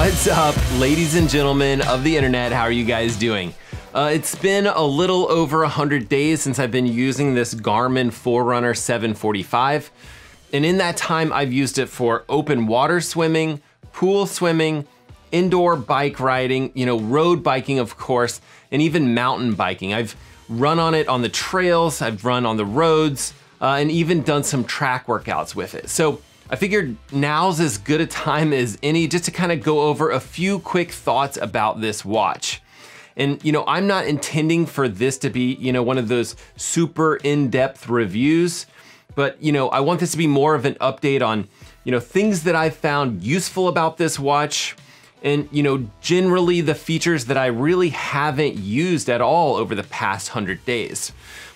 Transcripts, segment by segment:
What's up, ladies and gentlemen of the internet? How are you guys doing? Uh, it's been a little over 100 days since I've been using this Garmin Forerunner 745. And in that time, I've used it for open water swimming, pool swimming, indoor bike riding, you know, road biking, of course, and even mountain biking. I've run on it on the trails, I've run on the roads, uh, and even done some track workouts with it. So I figured now's as good a time as any just to kind of go over a few quick thoughts about this watch. And you know, I'm not intending for this to be, you know, one of those super in-depth reviews, but you know, I want this to be more of an update on, you know, things that I've found useful about this watch and you know, generally the features that I really haven't used at all over the past 100 days.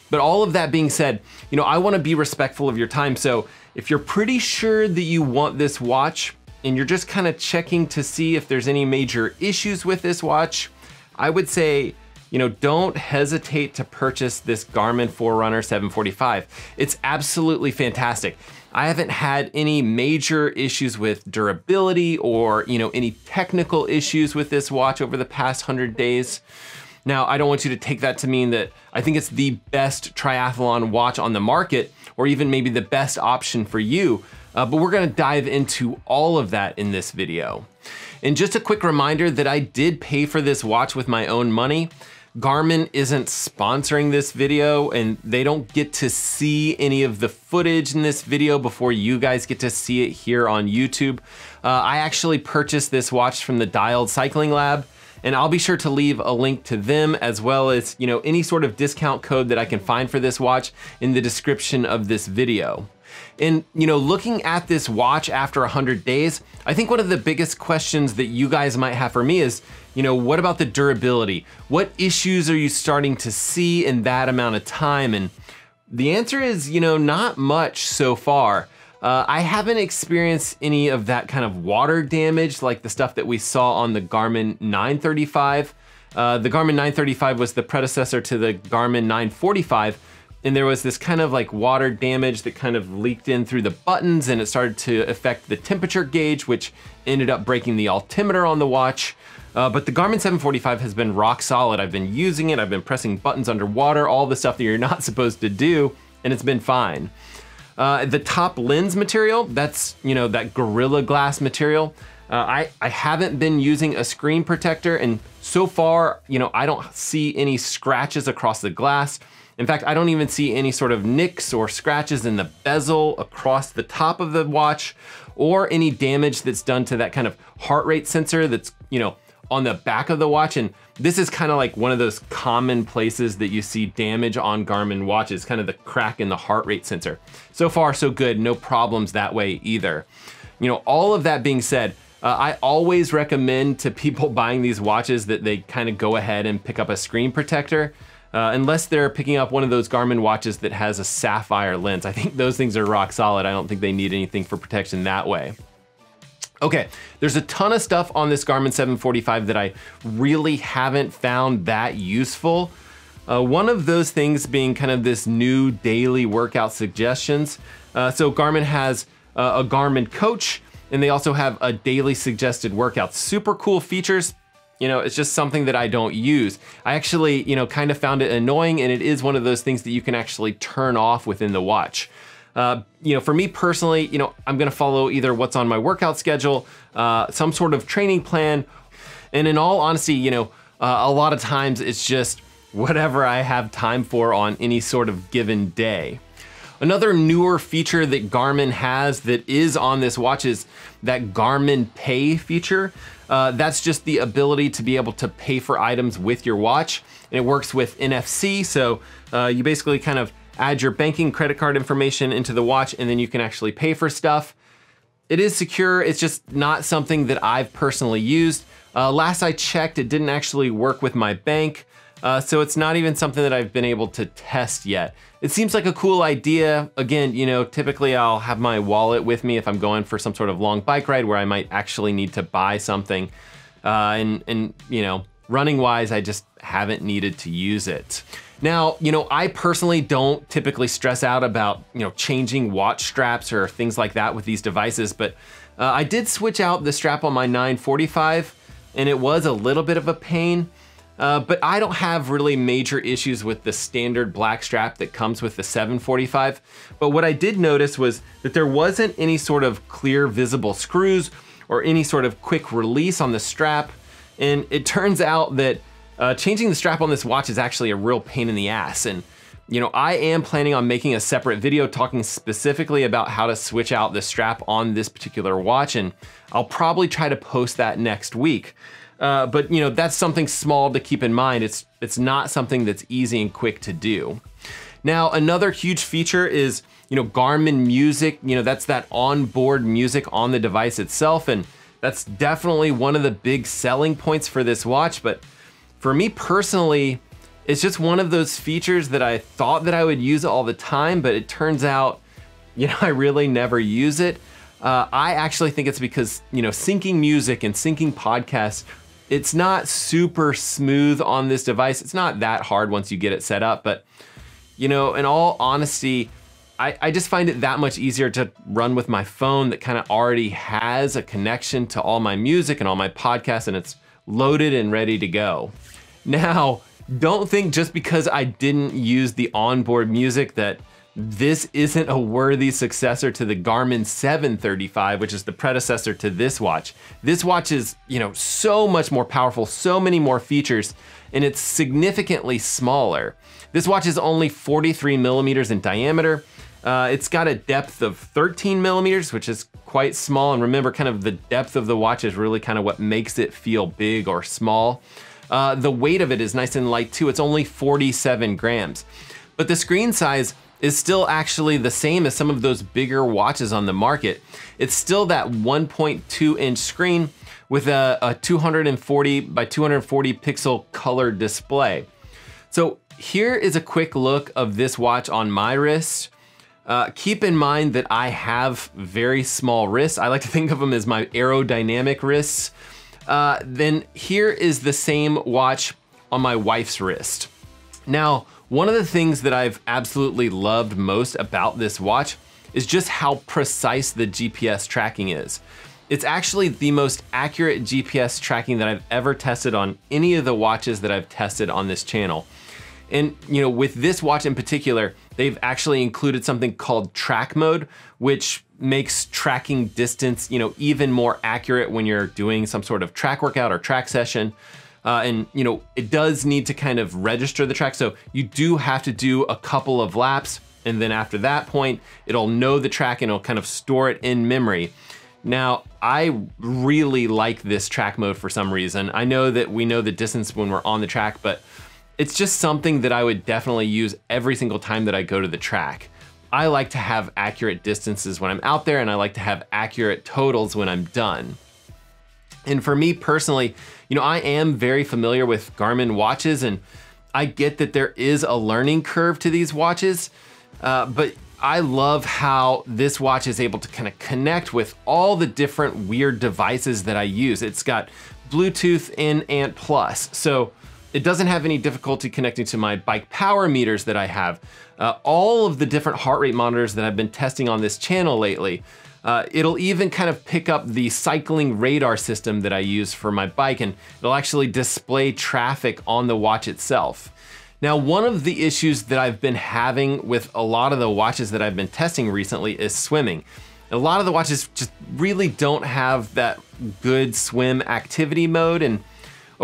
But all of that being said, you know, I wanna be respectful of your time. So if you're pretty sure that you want this watch and you're just kind of checking to see if there's any major issues with this watch, I would say, you know, don't hesitate to purchase this Garmin Forerunner 745. It's absolutely fantastic. I haven't had any major issues with durability or, you know, any technical issues with this watch over the past 100 days. Now, I don't want you to take that to mean that I think it's the best triathlon watch on the market or even maybe the best option for you, uh, but we're gonna dive into all of that in this video. And just a quick reminder that I did pay for this watch with my own money. Garmin isn't sponsoring this video and they don't get to see any of the footage in this video before you guys get to see it here on YouTube. Uh, I actually purchased this watch from the Dialed Cycling Lab and I'll be sure to leave a link to them as well as, you know, any sort of discount code that I can find for this watch in the description of this video. And, you know, looking at this watch after 100 days, I think one of the biggest questions that you guys might have for me is, you know, what about the durability? What issues are you starting to see in that amount of time? And the answer is, you know, not much so far. Uh, I haven't experienced any of that kind of water damage like the stuff that we saw on the Garmin 935. Uh, the Garmin 935 was the predecessor to the Garmin 945 and there was this kind of like water damage that kind of leaked in through the buttons and it started to affect the temperature gauge which ended up breaking the altimeter on the watch. Uh, but the Garmin 745 has been rock solid. I've been using it, I've been pressing buttons underwater, all the stuff that you're not supposed to do, and it's been fine. Uh, the top lens material, that's, you know, that Gorilla Glass material. Uh, I, I haven't been using a screen protector and so far, you know, I don't see any scratches across the glass. In fact, I don't even see any sort of nicks or scratches in the bezel across the top of the watch or any damage that's done to that kind of heart rate sensor that's, you know, on the back of the watch. And this is kind of like one of those common places that you see damage on Garmin watches, kind of the crack in the heart rate sensor. So far, so good, no problems that way either. You know, all of that being said, uh, I always recommend to people buying these watches that they kind of go ahead and pick up a screen protector. Uh, unless they're picking up one of those Garmin watches that has a sapphire lens. I think those things are rock solid. I don't think they need anything for protection that way. Okay, there's a ton of stuff on this Garmin 745 that I really haven't found that useful. Uh, one of those things being kind of this new daily workout suggestions. Uh, so Garmin has uh, a Garmin coach and they also have a daily suggested workout. Super cool features. You know, it's just something that I don't use. I actually, you know, kind of found it annoying and it is one of those things that you can actually turn off within the watch. Uh, you know, for me personally, you know, I'm gonna follow either what's on my workout schedule, uh, some sort of training plan, and in all honesty, you know, uh, a lot of times it's just whatever I have time for on any sort of given day. Another newer feature that Garmin has that is on this watch is that Garmin Pay feature. Uh, that's just the ability to be able to pay for items with your watch. And it works with NFC, so uh, you basically kind of add your banking credit card information into the watch and then you can actually pay for stuff. It is secure, it's just not something that I've personally used. Uh, last I checked, it didn't actually work with my bank, uh, so it's not even something that I've been able to test yet. It seems like a cool idea. Again, you know, typically I'll have my wallet with me if I'm going for some sort of long bike ride where I might actually need to buy something. Uh, and, and, you know, running wise, I just haven't needed to use it. Now, you know, I personally don't typically stress out about, you know, changing watch straps or things like that with these devices, but Uh, I did switch out the strap on my 945 and it was a little bit of a pain, uh, but I don't have really major issues with the standard black strap that comes with the 745. But what I did notice was that there wasn't any sort of clear visible screws or any sort of quick release on the strap. And it turns out that uh, changing the strap on this watch is actually a real pain in the ass. And you know, I am planning on making a separate video talking specifically about how to switch out the strap on this particular watch, and I'll probably try to post that next week. Uh, but you know, that's something small to keep in mind. It's, it's not something that's easy and quick to do. Now, another huge feature is, you know, Garmin Music, you know, that's that onboard music on the device itself, and that's definitely one of the big selling points for this watch, but for me personally, it's just one of those features that I thought that I would use all the time, but it turns out, you know, I really never use it. Uh, I actually think it's because, you know, syncing music and syncing podcasts, it's not super smooth on this device. It's not that hard once you get it set up, but, you know, in all honesty, I, I just find it that much easier to run with my phone that kind of already has a connection to all my music and all my podcasts and it's loaded and ready to go. Now, don't think just because I didn't use the onboard music that this isn't a worthy successor to the Garmin 735, which is the predecessor to this watch. This watch is, you know, so much more powerful, so many more features, and it's significantly smaller. This watch is only 43 millimeters in diameter. Uh, it's got a depth of 13 millimeters, which is quite small. And remember, kind of the depth of the watch is really kind of what makes it feel big or small. Uh, the weight of it is nice and light too. It's only 47 grams. But the screen size is still actually the same as some of those bigger watches on the market. It's still that 1.2 inch screen with a, a 240 by 240 pixel color display. So here is a quick look of this watch on my wrist. Uh, keep in mind that I have very small wrists. I like to think of them as my aerodynamic wrists. Uh, then here is the same watch on my wife's wrist. Now, one of the things that I've absolutely loved most about this watch is just how precise the GPS tracking is. It's actually the most accurate GPS tracking that I've ever tested on any of the watches that I've tested on this channel. And you know, with this watch in particular, they've actually included something called track mode, which makes tracking distance, you know, even more accurate when you're doing some sort of track workout or track session. Uh, and you know, it does need to kind of register the track. So you do have to do a couple of laps. And then after that point, it'll know the track and it'll kind of store it in memory. Now, I really like this track mode for some reason. I know that we know the distance when we're on the track, but it's just something that I would definitely use every single time that I go to the track. I like to have accurate distances when I'm out there and I like to have accurate totals when I'm done. And for me personally, you know, I am very familiar with Garmin watches and I get that there is a learning curve to these watches, uh, but I love how this watch is able to kind of connect with all the different weird devices that I use. It's got Bluetooth and Ant Plus. So it doesn't have any difficulty connecting to my bike power meters that I have. Uh, all of the different heart rate monitors that I've been testing on this channel lately. Uh, it'll even kind of pick up the cycling radar system that I use for my bike and it'll actually display traffic on the watch itself. Now, one of the issues that I've been having with a lot of the watches that I've been testing recently is swimming. A lot of the watches just really don't have that good swim activity mode and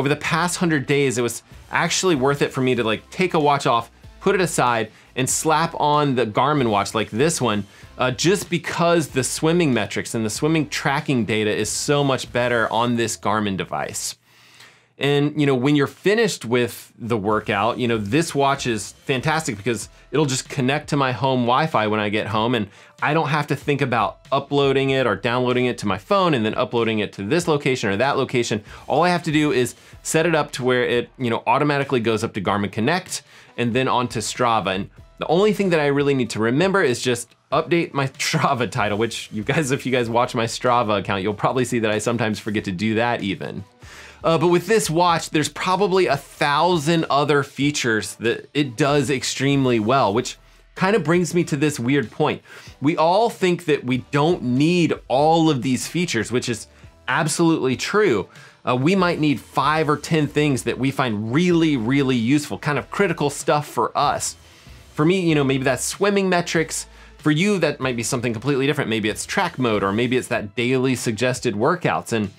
over the past 100 days, it was actually worth it for me to like take a watch off, put it aside, and slap on the Garmin watch like this one, uh, just because the swimming metrics and the swimming tracking data is so much better on this Garmin device. And you know, when you're finished with the workout, you know, this watch is fantastic because it'll just connect to my home Wi-Fi when I get home and I don't have to think about uploading it or downloading it to my phone and then uploading it to this location or that location. All I have to do is set it up to where it, you know, automatically goes up to Garmin Connect and then onto Strava. And the only thing that I really need to remember is just update my Strava title, which you guys, if you guys watch my Strava account, you'll probably see that I sometimes forget to do that even. Uh, but with this watch, there's probably a thousand other features that it does extremely well, which kind of brings me to this weird point. We all think that we don't need all of these features, which is absolutely true. Uh, we might need five or 10 things that we find really, really useful, kind of critical stuff for us. For me, you know, maybe that's swimming metrics. For you, that might be something completely different. Maybe it's track mode, or maybe it's that daily suggested workouts. And,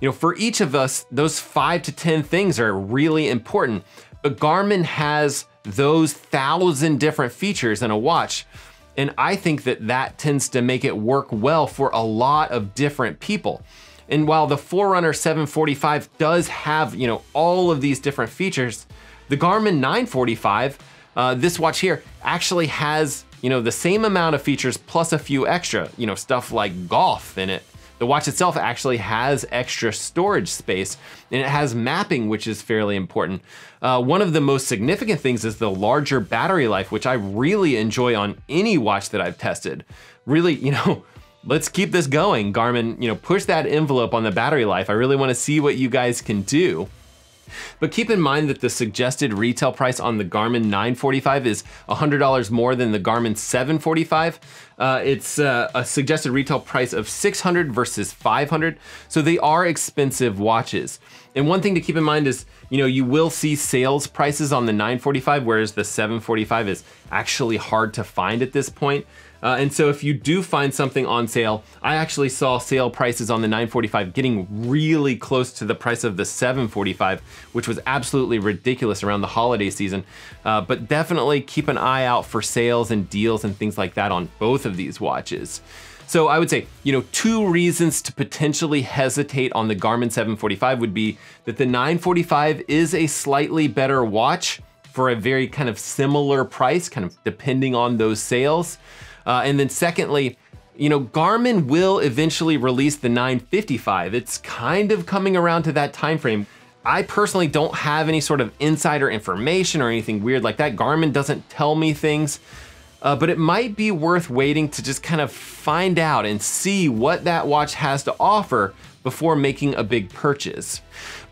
you know, for each of us, those five to 10 things are really important. But Garmin has those thousand different features in a watch. And I think that that tends to make it work well for a lot of different people. And while the Forerunner 745 does have, you know, all of these different features, the Garmin 945, uh, this watch here actually has, you know, the same amount of features plus a few extra, you know, stuff like golf in it. The watch itself actually has extra storage space and it has mapping, which is fairly important. Uh, one of the most significant things is the larger battery life, which I really enjoy on any watch that I've tested. Really, you know, let's keep this going. Garmin, you know, push that envelope on the battery life. I really wanna see what you guys can do. But keep in mind that the suggested retail price on the Garmin 945 is $100 more than the Garmin 745. Uh, it's uh, a suggested retail price of 600 versus 500. So they are expensive watches. And one thing to keep in mind is, you know, you will see sales prices on the 945, whereas the 745 is actually hard to find at this point. Uh, and so if you do find something on sale, I actually saw sale prices on the 945 getting really close to the price of the 745, which was absolutely ridiculous around the holiday season. Uh, but definitely keep an eye out for sales and deals and things like that on both of these watches. So I would say, you know, two reasons to potentially hesitate on the Garmin 745 would be that the 945 is a slightly better watch for a very kind of similar price, kind of depending on those sales. Uh, and then secondly, you know, Garmin will eventually release the 955. It's kind of coming around to that time frame. I personally don't have any sort of insider information or anything weird like that. Garmin doesn't tell me things, uh, but it might be worth waiting to just kind of find out and see what that watch has to offer before making a big purchase.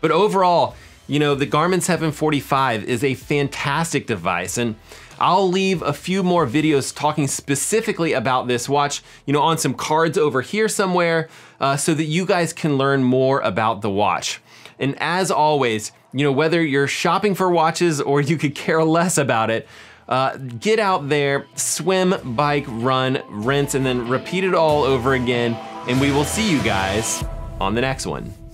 But overall, you know, the Garmin 745 is a fantastic device and I'll leave a few more videos talking specifically about this watch, you know, on some cards over here somewhere, uh, so that you guys can learn more about the watch. And as always, you know, whether you're shopping for watches or you could care less about it, uh, get out there, swim, bike, run, rinse, and then repeat it all over again. And we will see you guys on the next one.